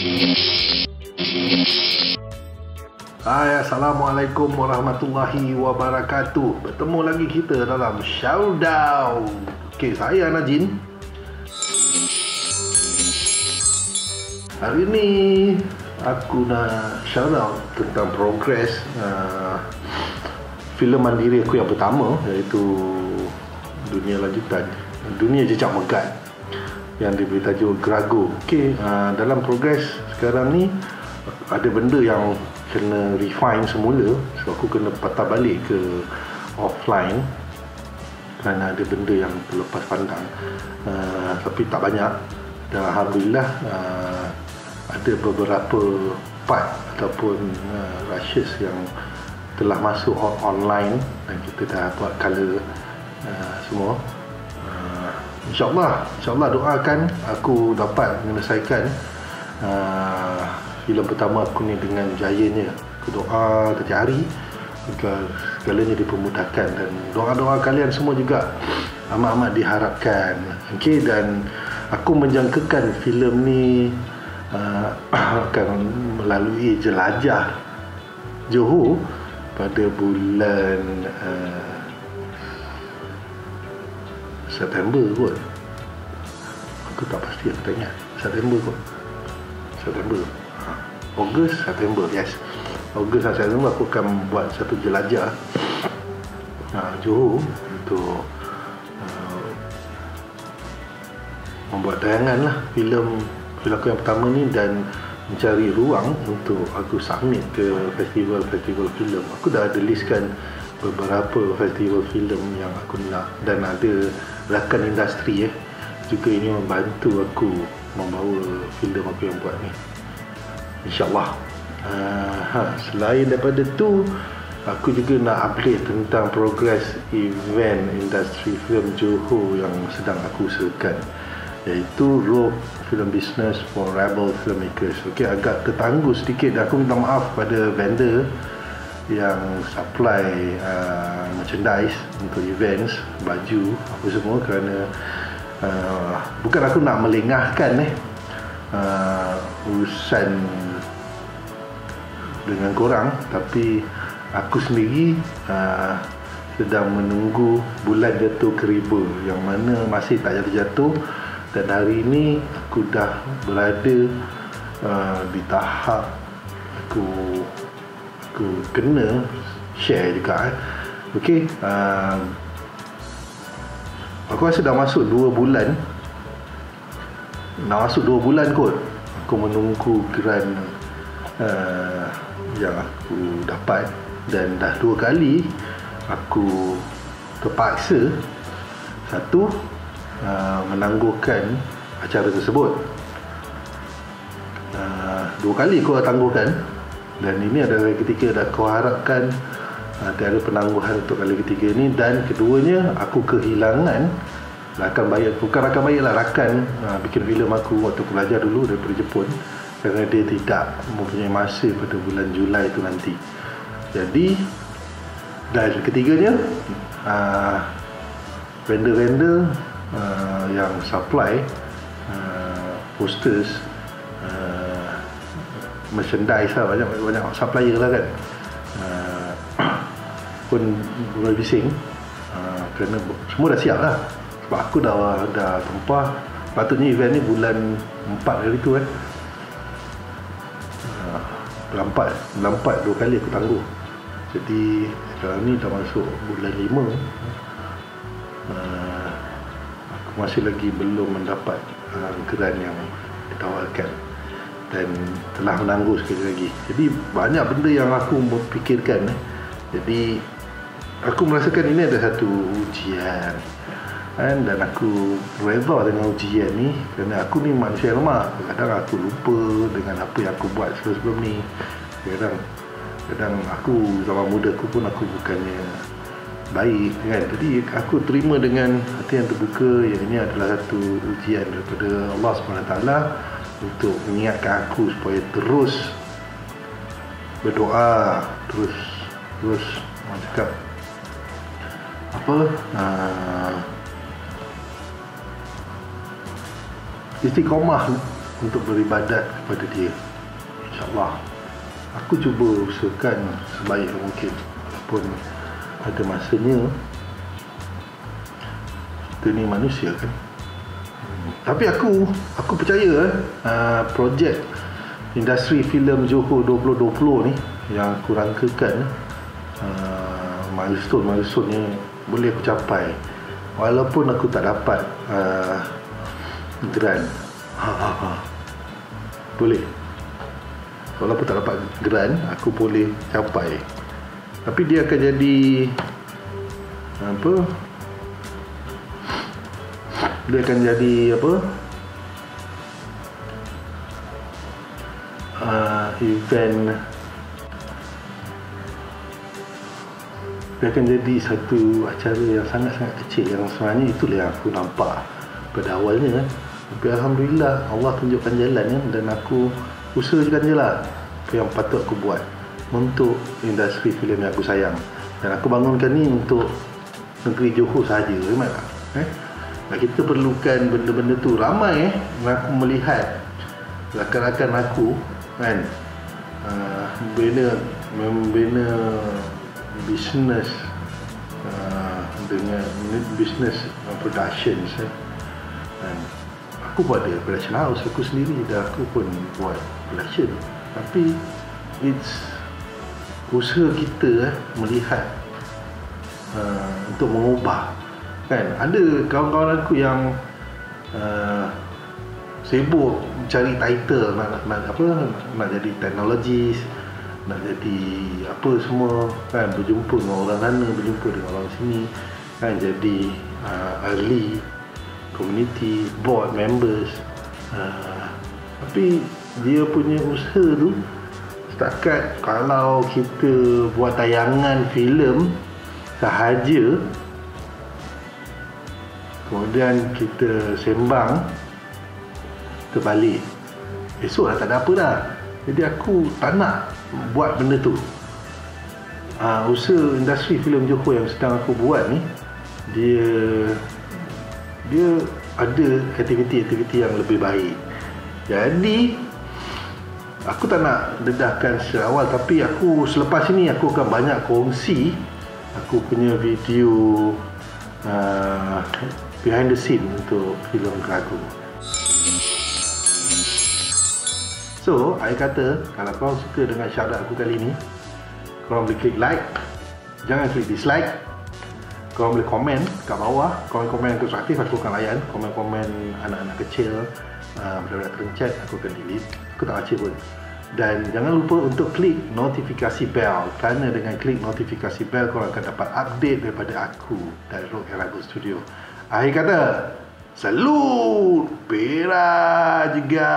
Hai, Assalamualaikum warahmatullahi wabarakatuh. Bertemu lagi kita dalam Showdown. Okey, saya Najin. Hari ni aku nak showdown tentang progres uh, filem mandiri aku yang pertama iaitu Dunia Lanjutan, Dunia Jejak Megat yang diberi tajuk Grago. Okey, uh, dalam progres sekarang ni ada benda yang kena refine semula. So aku kena patah balik ke offline kerana ada benda yang terlepas pandang. Uh, tapi tak banyak. Dan Alhamdulillah uh, ada beberapa part ataupun uh, rushes yang telah masuk online dan kita dah buat color uh, semua InsyaAllah InsyaAllah doakan aku dapat menyelesaikan uh, filem pertama aku ni dengan jayanya. Aku doa setiap hari agar segalanya dipermudahkan dan doa-doa kalian semua juga amat-amat diharapkan. Okay, dan aku menjangkakan filem ni uh, akan melalui jelajah Johor pada bulan uh, September kot. Aku tak pasti aku tanya. September kot. September. Ogos September yes. Ogos dan September aku akan buat satu jelajah uh, Johor untuk uh, membuat tayangan lah filem filem aku yang pertama ni dan mencari ruang untuk aku submit ke festival-festival filem. Aku dah ada listkan beberapa festival filem yang aku nak dan ada rakan industri eh. Juga ini membantu aku membawa filem aku yang buat ni. InsyaAllah. Uh, ha, Selain daripada tu Aku juga nak update tentang progress event industri film Johor yang sedang aku usahakan iaitu Rope Film Business for Rebel Filmmakers. Ok agak tertangguh sedikit dan aku minta maaf pada vendor yang supply uh, merchandise untuk events baju apa semua kerana uh, bukan aku nak melengahkan eh uh, urusan dengan korang tapi aku sendiri uh, sedang menunggu bulan jatuh keriba yang mana masih tak jatuh-jatuh dan hari ini aku dah berada uh, di tahap aku aku kena share juga eh. Okey, uh, aku rasa dah masuk 2 bulan. Nak masuk 2 bulan kot aku menunggu grant uh, yang aku dapat. Dan dah dua kali aku terpaksa satu uh, menangguhkan acara tersebut. Uh, dua kali aku tangguhkan dan ini adalah ketika dah kau harapkan uh, ada penangguhan untuk kali ketiga ini. Dan keduanya aku kehilangan rakan baik bukan rakan baik lah rakan uh, bikin filem aku waktu aku belajar dulu daripada Jepun. Kerana dia tidak mempunyai masa pada bulan Julai itu nanti. Jadi dan ketiganya uh, vendor-vendor uh, yang supply uh, posters merchandise lah banyak banyak supplier lah kan. Uh, pun mulai bising uh, kerana semua dah siap lah. Sebab aku dah dah tempah patutnya event ni bulan 4 hari tu kan. Uh, 4 bulan 4 dua kali aku tangguh. Jadi sekarang ni dah masuk bulan 5 uh, aku masih lagi belum mendapat uh, geran yang ditawarkan dan telah menangguh sekali lagi. Jadi banyak benda yang aku berfikirkan eh. jadi aku merasakan ini ada satu ujian kan? dan aku reda dengan ujian ni kerana aku ni manusia lemah. Kadang aku lupa dengan apa yang aku buat sebelum-sebelum ni. Kadang kadang aku zaman muda aku pun aku bukannya baik kan? Jadi aku terima dengan hati yang terbuka yang ini adalah satu ujian daripada Allah SWT untuk mengingatkan aku supaya terus berdoa terus terus orang cakap apa uh, istiqomah untuk beribadat kepada dia. insyaAllah. Aku cuba usahakan sebaik mungkin. Walaupun ada masanya kita ni manusia kan tapi aku aku percaya uh, projek industri filem Johor 2020 ni yang aku rangkakan uh, milestone milestone ni boleh aku capai. Walaupun aku tak dapat uh, grant ha, ha, ha. boleh. Walaupun tak dapat grant aku boleh capai. Tapi dia akan jadi apa dia akan jadi apa? Uh, event. Dia akan jadi satu acara yang sangat-sangat kecil yang sebenarnya itulah yang aku nampak pada awalnya tapi Alhamdulillah Allah tunjukkan jalan ya, dan aku usahakan je lah apa yang patut aku buat untuk industri filem yang aku sayang. Dan aku bangunkan ni untuk negeri Johor sahaja memang eh? Kita perlukan benda-benda tu. Ramai eh aku melihat rakan-rakan aku kan? Uh, membina membina business uh, dengan business uh, productions eh. dan aku buat ada production house aku sendiri dan aku pun buat production. Tapi it's usaha kita eh, melihat uh, untuk mengubah kan? Ada kawan-kawan aku yang uh, sibuk cari title nak, nak apa nak jadi teknologis nak jadi apa semua kan? Berjumpa dengan orang sana berjumpa dengan orang sini kan? Jadi uh, ahli community board members uh, tapi dia punya usaha tu setakat kalau kita buat tayangan filem sahaja kemudian kita sembang terbalik esok dah tak ada apa dah. Jadi aku tak nak buat benda tu. Uh, usaha industri filem Johor yang sedang aku buat ni dia dia ada aktiviti-aktiviti yang lebih baik. Jadi aku tak nak dedahkan secara awal tapi aku selepas ini aku akan banyak kongsi aku punya video uh, behind the scene untuk filem Gago So, saya kata kalau kau suka dengan syarat aku kali ni Kau boleh klik like Jangan klik dislike Kau boleh komen kat bawah. Komen-komen yang konstruktif aku akan layan. Komen-komen anak-anak kecil uh, Budak-budak terencet aku akan delete. Aku tak baca pun. Dan jangan lupa untuk klik notifikasi bell. Kerana dengan klik notifikasi bell Kau akan dapat update daripada aku Dari Rock Erago Studio Akhir kata Salut Pera juga